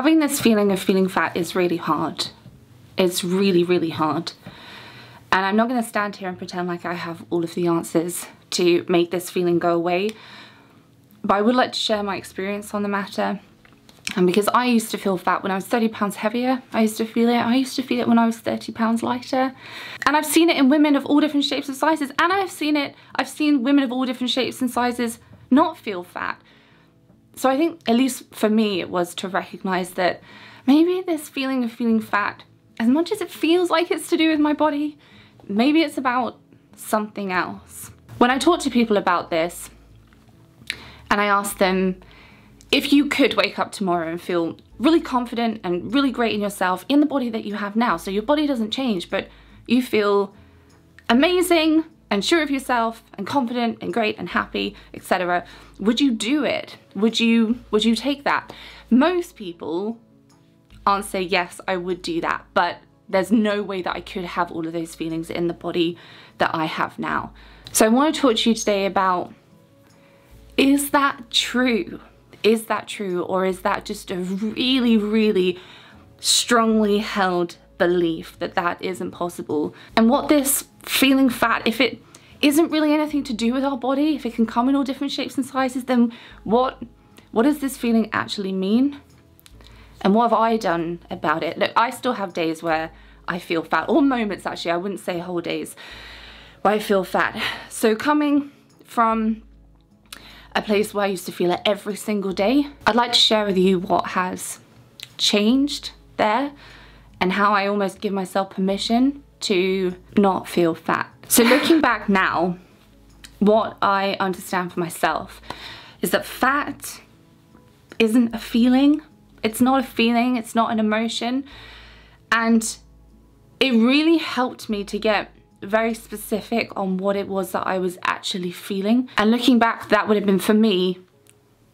Having this feeling of feeling fat is really hard. It's really, really hard. And I'm not going to stand here and pretend like I have all of the answers to make this feeling go away. But I would like to share my experience on the matter. And because I used to feel fat when I was 30 pounds heavier, I used to feel it. I used to feel it when I was 30 pounds lighter. And I've seen it in women of all different shapes and sizes. And I've seen it, I've seen women of all different shapes and sizes not feel fat. So I think, at least for me, it was to recognize that maybe this feeling of feeling fat, as much as it feels like it's to do with my body, maybe it's about something else. When I talk to people about this, and I ask them, if you could wake up tomorrow and feel really confident and really great in yourself in the body that you have now, so your body doesn't change, but you feel amazing and sure of yourself and confident and great and happy, etc., would you do it? Would you would you take that? Most people answer yes, I would do that, but there's no way that I could have all of those feelings in the body that I have now. So I want to talk to you today about is that true? Is that true? Or is that just a really, really strongly held belief that that is impossible? And what this feeling fat, if it isn't really anything to do with our body, if it can come in all different shapes and sizes, then what, what does this feeling actually mean? And what have I done about it? Look, I still have days where I feel fat, or moments actually, I wouldn't say whole days, where I feel fat. So coming from a place where I used to feel it every single day. I'd like to share with you what has changed there and how I almost give myself permission to not feel fat. So looking back now, what I understand for myself is that fat isn't a feeling. It's not a feeling, it's not an emotion. And it really helped me to get very specific on what it was that I was actually feeling. And looking back, that would have been for me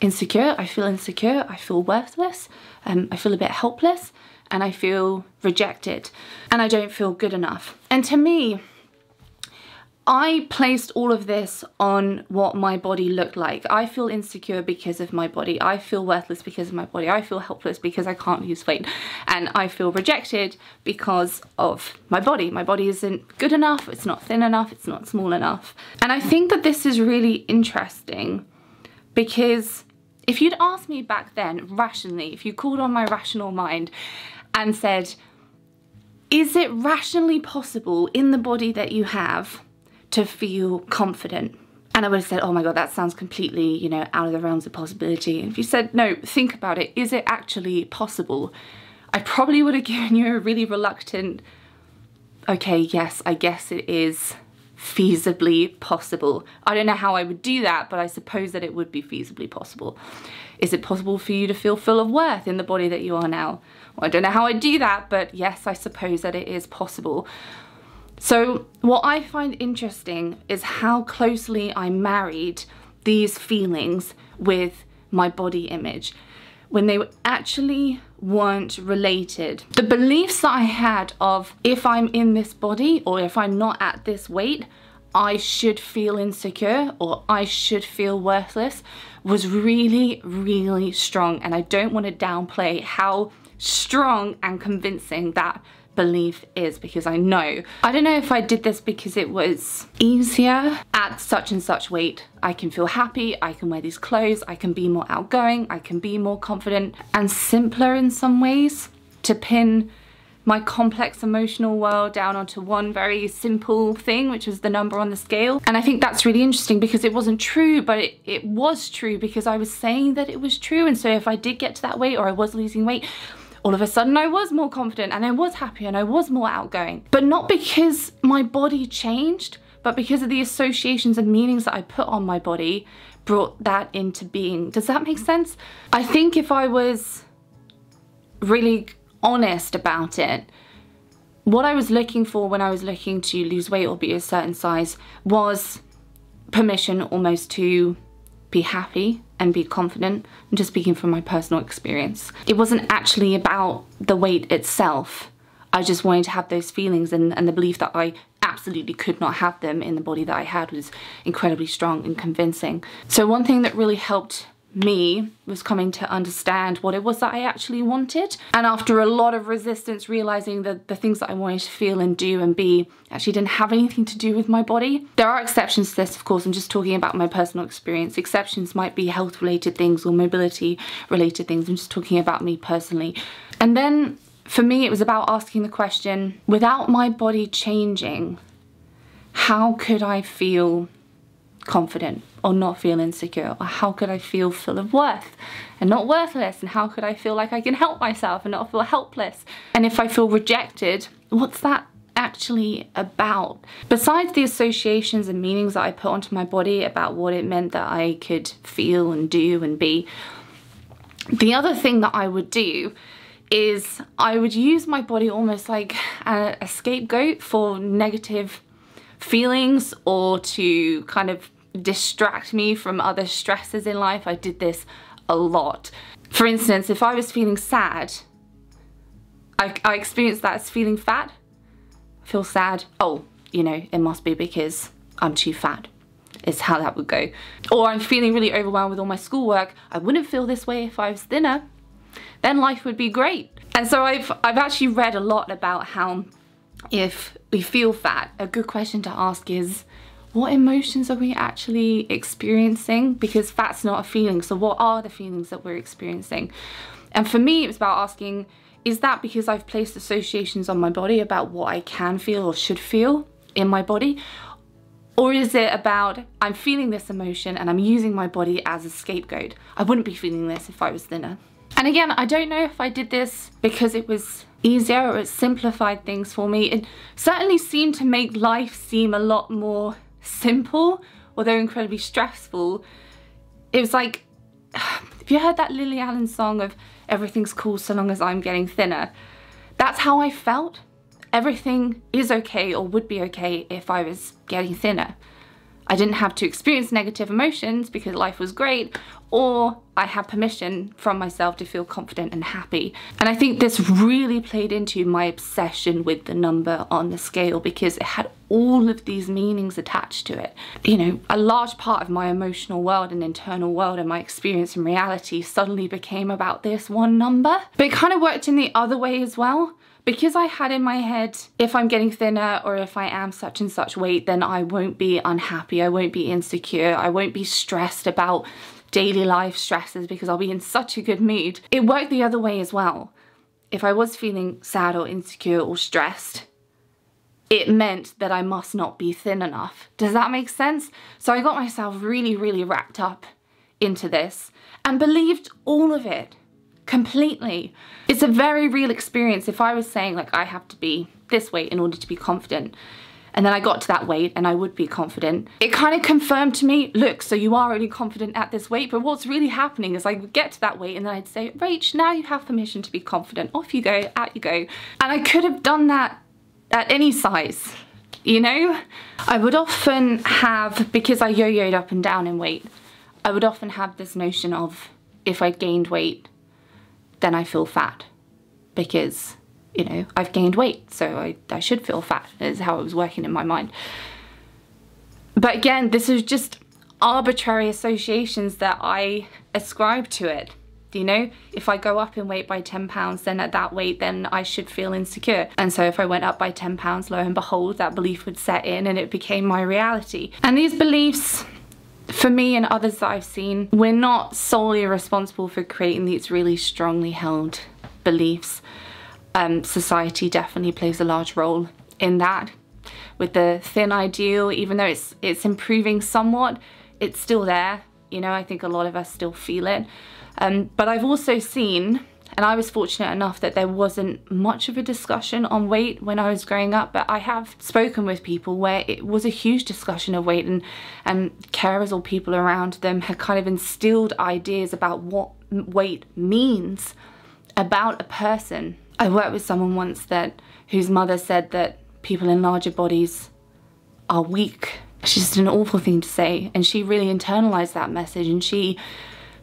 insecure. I feel insecure, I feel worthless, um, I feel a bit helpless, and I feel rejected, and I don't feel good enough. And to me, I placed all of this on what my body looked like. I feel insecure because of my body. I feel worthless because of my body. I feel helpless because I can't lose weight. And I feel rejected because of my body. My body isn't good enough, it's not thin enough, it's not small enough. And I think that this is really interesting because if you'd asked me back then, rationally, if you called on my rational mind and said, is it rationally possible in the body that you have to feel confident. And I would have said, oh my God, that sounds completely, you know, out of the realms of possibility. And if you said, no, think about it, is it actually possible? I probably would have given you a really reluctant, okay, yes, I guess it is feasibly possible. I don't know how I would do that, but I suppose that it would be feasibly possible. Is it possible for you to feel full of worth in the body that you are now? Well, I don't know how I do that, but yes, I suppose that it is possible. So what I find interesting is how closely I married these feelings with my body image when they actually weren't related. The beliefs that I had of if I'm in this body or if I'm not at this weight, I should feel insecure or I should feel worthless was really, really strong. And I don't want to downplay how strong and convincing that belief is because I know. I don't know if I did this because it was easier at such and such weight. I can feel happy, I can wear these clothes, I can be more outgoing, I can be more confident and simpler in some ways to pin my complex emotional world down onto one very simple thing, which was the number on the scale. And I think that's really interesting because it wasn't true, but it, it was true because I was saying that it was true. And so if I did get to that weight or I was losing weight, all of a sudden I was more confident and I was happy and I was more outgoing. But not because my body changed, but because of the associations and meanings that I put on my body brought that into being. Does that make sense? I think if I was really honest about it, what I was looking for when I was looking to lose weight or be a certain size was permission almost to be happy and be confident. I'm just speaking from my personal experience. It wasn't actually about the weight itself. I just wanted to have those feelings and, and the belief that I absolutely could not have them in the body that I had was incredibly strong and convincing. So one thing that really helped me was coming to understand what it was that I actually wanted. And after a lot of resistance, realizing that the things that I wanted to feel and do and be actually didn't have anything to do with my body. There are exceptions to this, of course, I'm just talking about my personal experience. Exceptions might be health related things or mobility related things. I'm just talking about me personally. And then for me, it was about asking the question, without my body changing, how could I feel confident or not feel insecure? Or how could I feel full of worth and not worthless? And how could I feel like I can help myself and not feel helpless? And if I feel rejected, what's that actually about? Besides the associations and meanings that I put onto my body about what it meant that I could feel and do and be, the other thing that I would do is I would use my body almost like a, a scapegoat for negative feelings or to kind of distract me from other stresses in life. I did this a lot. For instance, if I was feeling sad, I, I experienced that as feeling fat. I feel sad. Oh, you know, it must be because I'm too fat is how that would go. Or I'm feeling really overwhelmed with all my schoolwork. I wouldn't feel this way if I was thinner. Then life would be great. And so I've, I've actually read a lot about how if we feel fat, a good question to ask is, what emotions are we actually experiencing? Because fat's not a feeling, so what are the feelings that we're experiencing? And for me, it was about asking, is that because I've placed associations on my body about what I can feel or should feel in my body? Or is it about I'm feeling this emotion and I'm using my body as a scapegoat? I wouldn't be feeling this if I was thinner. And again, I don't know if I did this because it was easier or it simplified things for me. It certainly seemed to make life seem a lot more simple, although incredibly stressful. It was like, have you heard that Lily Allen song of everything's cool so long as I'm getting thinner? That's how I felt. Everything is okay or would be okay if I was getting thinner. I didn't have to experience negative emotions because life was great, or I had permission from myself to feel confident and happy. And I think this really played into my obsession with the number on the scale because it had all of these meanings attached to it. You know, a large part of my emotional world and internal world and my experience in reality suddenly became about this one number. But it kind of worked in the other way as well because I had in my head, if I'm getting thinner or if I am such and such weight, then I won't be unhappy, I won't be insecure, I won't be stressed about daily life stresses because I'll be in such a good mood. It worked the other way as well. If I was feeling sad or insecure or stressed, it meant that I must not be thin enough. Does that make sense? So I got myself really, really wrapped up into this and believed all of it completely. It's a very real experience. If I was saying like I have to be this weight in order to be confident, and then I got to that weight and I would be confident, it kind of confirmed to me, look, so you are really confident at this weight, but what's really happening is I would get to that weight and then I'd say, Rach, now you have permission to be confident. Off you go, out you go. And I could have done that at any size, you know? I would often have, because I yo-yoed up and down in weight, I would often have this notion of if I gained weight, then I feel fat because, you know, I've gained weight, so I, I should feel fat, is how it was working in my mind. But again, this is just arbitrary associations that I ascribe to it. You know, if I go up in weight by 10 pounds, then at that weight, then I should feel insecure. And so if I went up by 10 pounds, lo and behold, that belief would set in and it became my reality. And these beliefs for me and others that I've seen, we're not solely responsible for creating these really strongly held beliefs. Um, society definitely plays a large role in that. With the thin ideal, even though it's it's improving somewhat, it's still there. You know, I think a lot of us still feel it. Um, but I've also seen and I was fortunate enough that there wasn't much of a discussion on weight when I was growing up, but I have spoken with people where it was a huge discussion of weight and, and carers or people around them had kind of instilled ideas about what weight means about a person. I worked with someone once that whose mother said that people in larger bodies are weak. It's just an awful thing to say. And she really internalized that message and she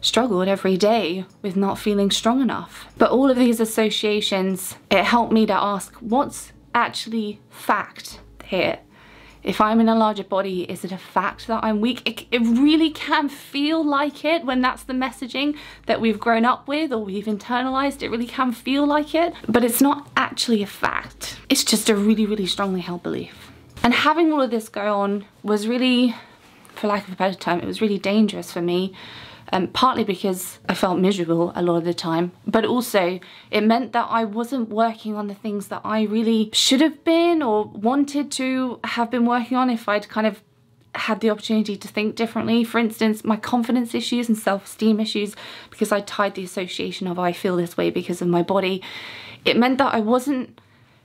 struggled every day with not feeling strong enough. But all of these associations, it helped me to ask what's actually fact here? if I'm in a larger body, is it a fact that I'm weak? It, it, really can feel like it when that's the messaging that we've grown up with or we've internalized. It really can feel like it, but it's not actually a fact. It's just a really, really strongly held belief. And having all of this go on was really, for lack of a better term, it was really dangerous for me um, partly because I felt miserable a lot of the time, but also it meant that I wasn't working on the things that I really should have been or wanted to have been working on if I'd kind of had the opportunity to think differently. For instance, my confidence issues and self-esteem issues, because I tied the association of I feel this way because of my body, it meant that I wasn't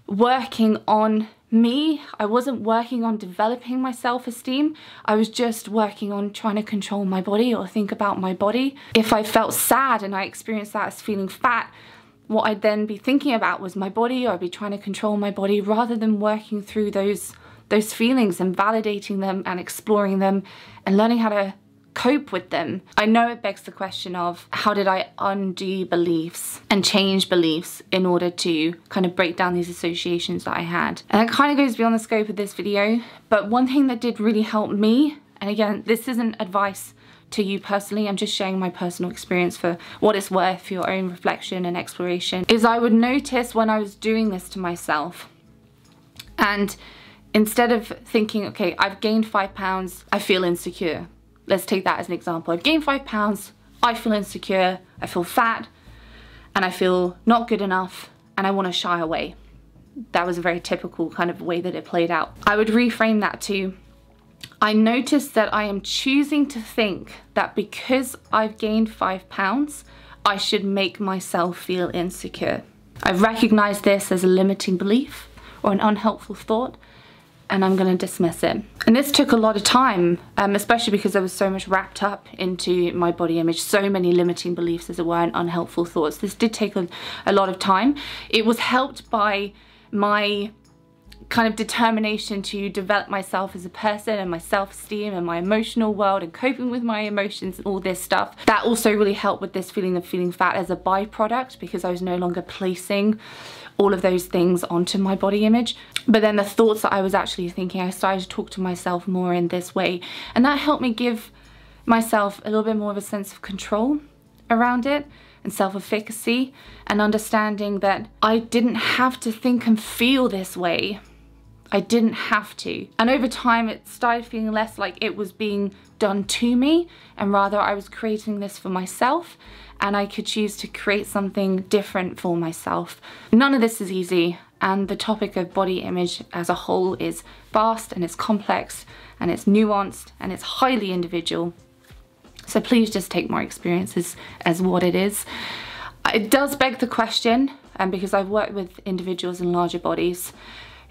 working on me, I wasn't working on developing my self-esteem. I was just working on trying to control my body or think about my body. If I felt sad and I experienced that as feeling fat, what I'd then be thinking about was my body or I'd be trying to control my body rather than working through those those feelings and validating them and exploring them and learning how to cope with them. I know it begs the question of how did I undo beliefs and change beliefs in order to kind of break down these associations that I had. And it kind of goes beyond the scope of this video, but one thing that did really help me, and again, this isn't advice to you personally, I'm just sharing my personal experience for what it's worth for your own reflection and exploration, is I would notice when I was doing this to myself and instead of thinking, okay, I've gained five pounds, I feel insecure let's take that as an example. I've gained five pounds, I feel insecure, I feel fat, and I feel not good enough, and I want to shy away. That was a very typical kind of way that it played out. I would reframe that to, I noticed that I am choosing to think that because I've gained five pounds, I should make myself feel insecure. I've recognized this as a limiting belief or an unhelpful thought, and I'm gonna dismiss it. And this took a lot of time, um, especially because I was so much wrapped up into my body image, so many limiting beliefs as it were and unhelpful thoughts. This did take a, a lot of time. It was helped by my kind of determination to develop myself as a person and my self-esteem and my emotional world and coping with my emotions and all this stuff. That also really helped with this feeling of feeling fat as a byproduct because I was no longer placing all of those things onto my body image. But then the thoughts that I was actually thinking, I started to talk to myself more in this way. And that helped me give myself a little bit more of a sense of control around it and self-efficacy and understanding that I didn't have to think and feel this way. I didn't have to. And over time it started feeling less like it was being done to me and rather I was creating this for myself and I could choose to create something different for myself. None of this is easy and the topic of body image as a whole is vast and it's complex and it's nuanced and it's highly individual. So please just take my experiences as what it is. It does beg the question, and um, because I've worked with individuals in larger bodies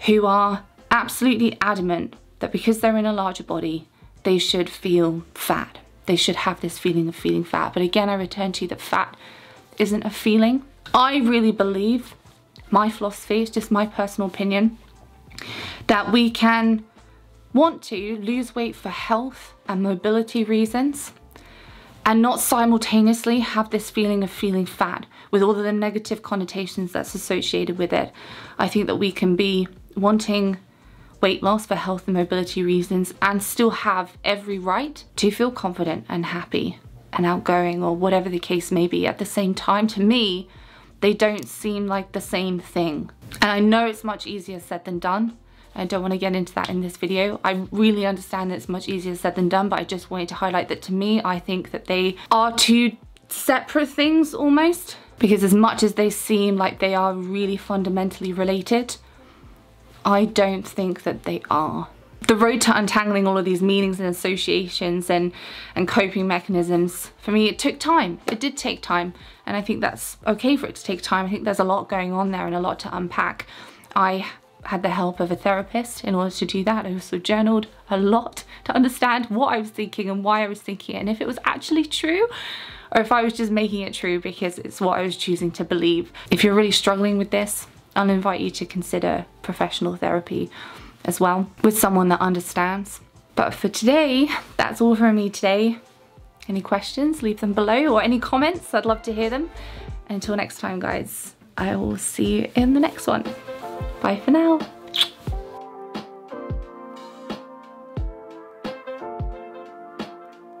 who are absolutely adamant that because they're in a larger body, they should feel fat. They should have this feeling of feeling fat. But again, I return to you that fat isn't a feeling. I really believe, my philosophy, is just my personal opinion, that we can want to lose weight for health and mobility reasons and not simultaneously have this feeling of feeling fat with all of the negative connotations that's associated with it. I think that we can be wanting weight loss for health and mobility reasons and still have every right to feel confident and happy and outgoing or whatever the case may be. At the same time, to me, they don't seem like the same thing. And I know it's much easier said than done. I don't want to get into that in this video. I really understand that it's much easier said than done, but I just wanted to highlight that to me, I think that they are two separate things almost. Because as much as they seem like they are really fundamentally related, I don't think that they are. The road to untangling all of these meanings and associations and, and coping mechanisms, for me it took time. It did take time and I think that's okay for it to take time. I think there's a lot going on there and a lot to unpack. I had the help of a therapist in order to do that. I also journaled a lot to understand what I was thinking and why I was thinking it and if it was actually true or if I was just making it true because it's what I was choosing to believe. If you're really struggling with this, I'll invite you to consider professional therapy as well with someone that understands. But for today, that's all from me today. Any questions, leave them below or any comments, I'd love to hear them. Until next time guys, I will see you in the next one. Bye for now.